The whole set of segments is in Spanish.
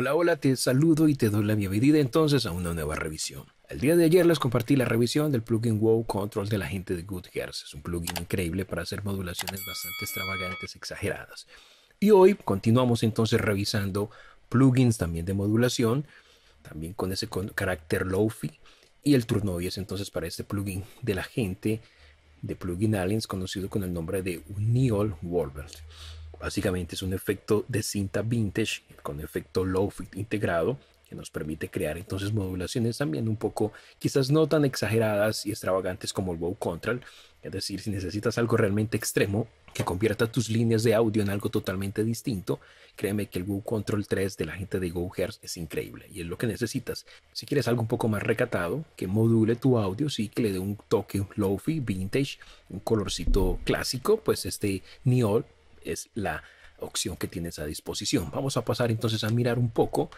Hola, hola, te saludo y te doy la bienvenida entonces a una nueva revisión. El día de ayer les compartí la revisión del plugin WoW Control de la gente de Good Es un plugin increíble para hacer modulaciones bastante extravagantes, exageradas. Y hoy continuamos entonces revisando plugins también de modulación, también con ese carácter lofi y el turno es entonces para este plugin de la gente de Plugin Aliens conocido con el nombre de Uniol World. Básicamente es un efecto de cinta vintage con efecto low-fi integrado que nos permite crear entonces modulaciones también un poco quizás no tan exageradas y extravagantes como el Wow Control. Es decir, si necesitas algo realmente extremo que convierta tus líneas de audio en algo totalmente distinto, créeme que el Wow Control 3 de la gente de GoHearts es increíble y es lo que necesitas. Si quieres algo un poco más recatado, que module tu audio, sí, que le dé un toque low-fi, vintage, un colorcito clásico, pues este Neol es la opción que tienes a disposición. Vamos a pasar entonces a mirar un poco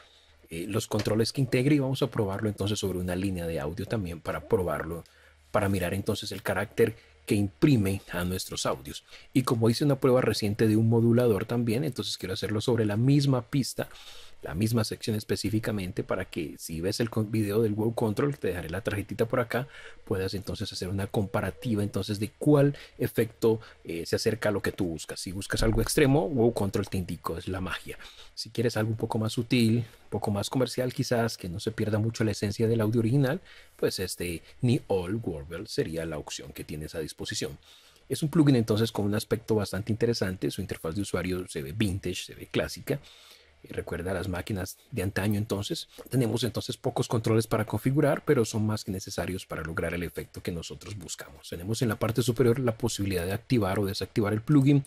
eh, los controles que integre y vamos a probarlo entonces sobre una línea de audio también para probarlo, para mirar entonces el carácter que imprime a nuestros audios. Y como hice una prueba reciente de un modulador también, entonces quiero hacerlo sobre la misma pista la misma sección específicamente para que si ves el video del Wow Control, te dejaré la tarjetita por acá, puedas entonces hacer una comparativa entonces de cuál efecto eh, se acerca a lo que tú buscas. Si buscas algo extremo, Wow Control te indico, es la magia. Si quieres algo un poco más sutil, un poco más comercial quizás, que no se pierda mucho la esencia del audio original, pues este Ni All Warble sería la opción que tienes a disposición. Es un plugin entonces con un aspecto bastante interesante, su interfaz de usuario se ve vintage, se ve clásica recuerda las máquinas de antaño entonces. Tenemos entonces pocos controles para configurar, pero son más que necesarios para lograr el efecto que nosotros buscamos. Tenemos en la parte superior la posibilidad de activar o desactivar el plugin.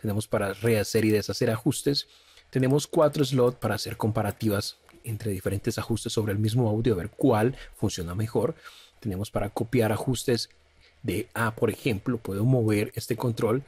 Tenemos para rehacer y deshacer ajustes. Tenemos cuatro slots para hacer comparativas entre diferentes ajustes sobre el mismo audio, a ver cuál funciona mejor. Tenemos para copiar ajustes de A, por ejemplo, puedo mover este control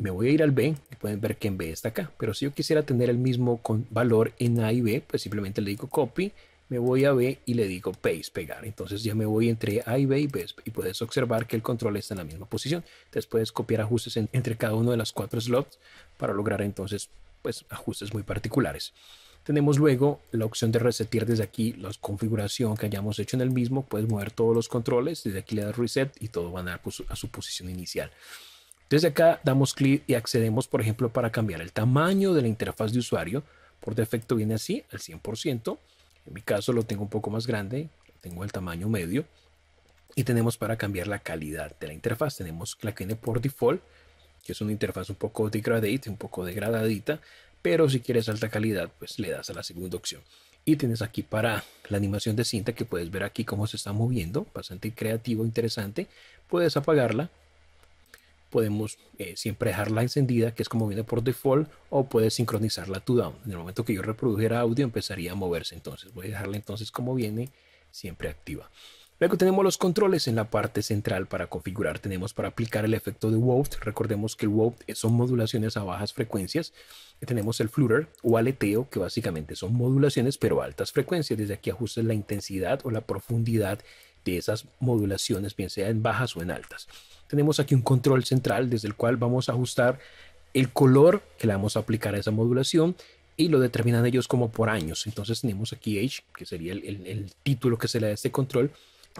me voy a ir al B y pueden ver que en B está acá. Pero si yo quisiera tener el mismo valor en A y B, pues simplemente le digo copy, me voy a B y le digo paste, pegar. Entonces ya me voy entre A y B y B y puedes observar que el control está en la misma posición. Entonces puedes copiar ajustes entre cada uno de las cuatro slots para lograr entonces pues ajustes muy particulares. Tenemos luego la opción de resetear desde aquí la configuración que hayamos hecho en el mismo. Puedes mover todos los controles. Desde aquí le das reset y todo va a pues, a su posición inicial. Desde acá damos clic y accedemos, por ejemplo, para cambiar el tamaño de la interfaz de usuario. Por defecto viene así, al 100%. En mi caso lo tengo un poco más grande, tengo el tamaño medio. Y tenemos para cambiar la calidad de la interfaz. Tenemos la que viene por default, que es una interfaz un poco degradada, un poco degradadita. Pero si quieres alta calidad, pues le das a la segunda opción. Y tienes aquí para la animación de cinta que puedes ver aquí cómo se está moviendo. Bastante creativo, interesante. Puedes apagarla podemos eh, siempre dejarla encendida, que es como viene por default, o puedes sincronizarla to down. En el momento que yo reprodujera audio empezaría a moverse, entonces voy a dejarla entonces como viene, siempre activa. Luego tenemos los controles en la parte central para configurar. Tenemos para aplicar el efecto de WOFT. Recordemos que el WOFT son modulaciones a bajas frecuencias. Tenemos el flutter o aleteo, que básicamente son modulaciones pero a altas frecuencias. Desde aquí ajustes la intensidad o la profundidad de esas modulaciones, bien sea en bajas o en altas tenemos aquí un control central desde el cual vamos a ajustar el color que le vamos a aplicar a esa modulación y lo determinan ellos como por años. Entonces tenemos aquí Age, que sería el, título que se le da a este control.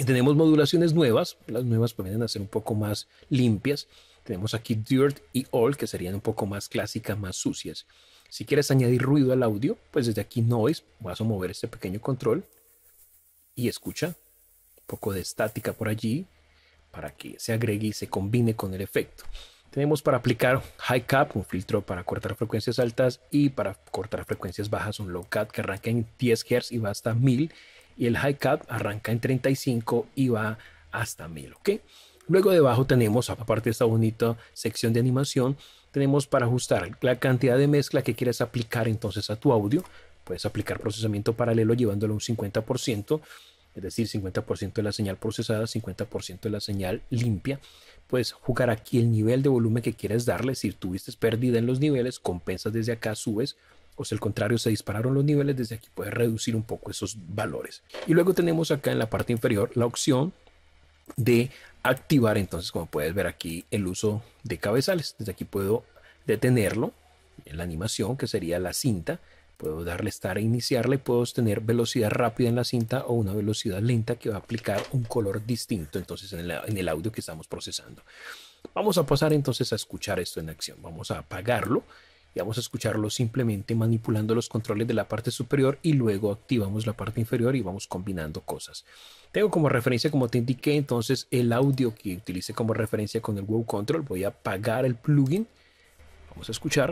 Tenemos modulaciones nuevas, las nuevas pueden ser un poco más limpias. Tenemos aquí Dirt y All, que serían un poco más clásicas, más sucias. Si quieres añadir ruido al audio, pues desde aquí Noise, vas a mover este pequeño control y escucha poco de estática por allí para que se agregue y se combine con el efecto. Tenemos para aplicar high cap, un filtro para cortar frecuencias altas y para cortar frecuencias bajas un low cut que arranca en 10 Hz y va hasta 1000 y el high cap arranca en 35 y va hasta 1000, ¿ok? Luego debajo tenemos, aparte de esta bonita sección de animación, tenemos para ajustar la cantidad de mezcla que quieres aplicar entonces a tu audio. Puedes aplicar procesamiento paralelo llevándolo a un 50% es decir, 50% de la señal procesada, 50% de la señal limpia. Puedes jugar aquí el nivel de volumen que quieres darle. Si tuviste pérdida en los niveles, compensas desde acá, subes. O si al contrario se dispararon los niveles, desde aquí puedes reducir un poco esos valores. Y luego tenemos acá en la parte inferior la opción de activar entonces como puedes ver aquí el uso de cabezales desde aquí puedo detenerlo en la animación que sería la cinta Puedo darle estar e iniciarla y puedo tener velocidad rápida en la cinta o una velocidad lenta que va a aplicar un color distinto entonces en el, audio que estamos procesando. Vamos a pasar entonces a escuchar esto en acción. Vamos a apagarlo y vamos a escucharlo simplemente manipulando los controles de la parte superior y luego activamos la parte inferior y vamos combinando cosas. Tengo como referencia, como te indiqué, entonces el audio que utilice como referencia con el Wow Control. Voy a apagar el plugin. Vamos a escuchar.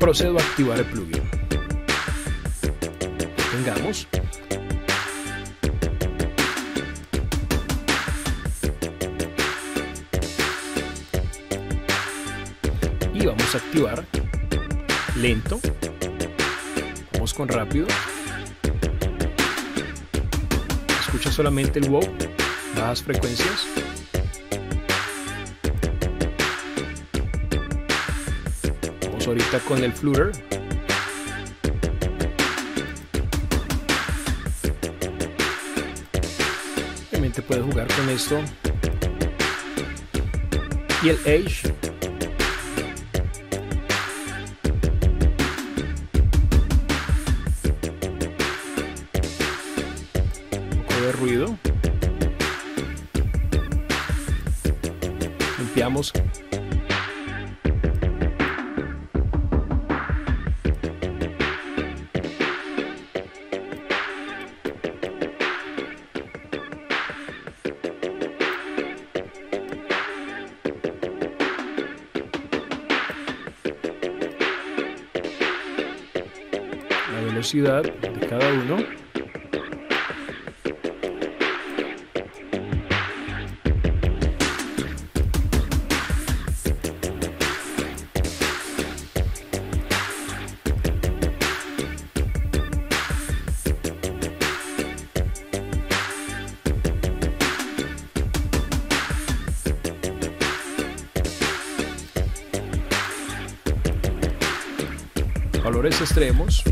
Procedo a activar el plugin. Tengamos. y vamos a activar lento vamos con rápido escucha solamente el wow bajas frecuencias ahorita con el flutter obviamente puedes jugar con esto y el edge de ruido. Limpiamos. Velocidad de cada uno. valores extremos.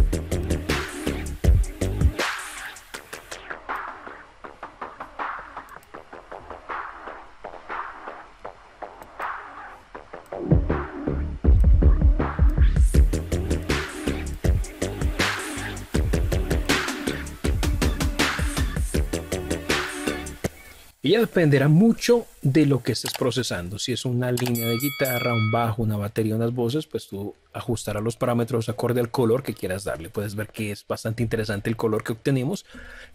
Y ya dependerá mucho de lo que estés procesando. Si es una línea de guitarra, un bajo, una batería, unas voces, pues tú ajustarás los parámetros acorde al color que quieras darle. Puedes ver que es bastante interesante el color que obtenemos.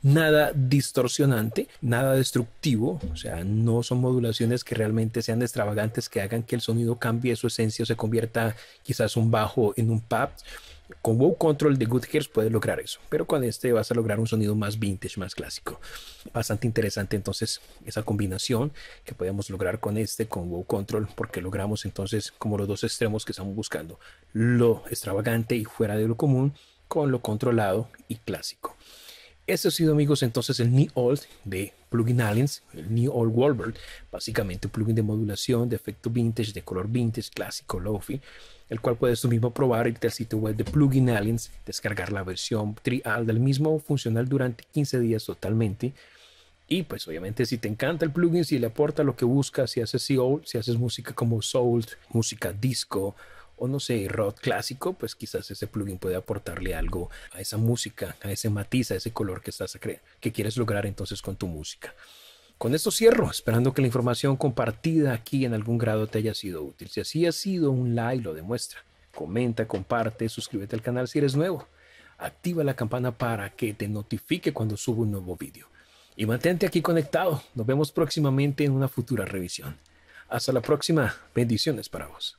Nada distorsionante, nada destructivo. O sea, no son modulaciones que realmente sean extravagantes, que hagan que el sonido cambie su esencia o se convierta quizás un bajo en un pub. Con Wow Control de Good Gears puedes lograr eso, pero con este vas a lograr un sonido más vintage, más clásico. Bastante interesante entonces esa combinación que podemos lograr con este, con Wow Control, porque logramos entonces como los dos extremos que estamos buscando, lo extravagante y fuera de lo común con lo controlado y clásico. Este ha sido amigos entonces el New Old de Plugin Aliens, el New Old Wolver, básicamente un plugin de modulación, de efecto vintage, de color vintage, clásico, lofi el cual puedes tú mismo probar, irte al sitio web de Plugin Aliens, descargar la versión trial del mismo, funcional durante 15 días totalmente. Y pues obviamente si te encanta el plugin, si le aporta lo que buscas, si haces soul, si haces música como soul, música disco o no sé, rock clásico, pues quizás ese plugin puede aportarle algo a esa música, a ese matiz, a ese color que estás que quieres lograr entonces con tu música. Con esto cierro, esperando que la información compartida aquí en algún grado te haya sido útil. Si así ha sido, un like lo demuestra. Comenta, comparte, suscríbete al canal si eres nuevo. Activa la campana para que te notifique cuando subo un nuevo vídeo. Y mantente aquí conectado. Nos vemos próximamente en una futura revisión. Hasta la próxima. Bendiciones para vos.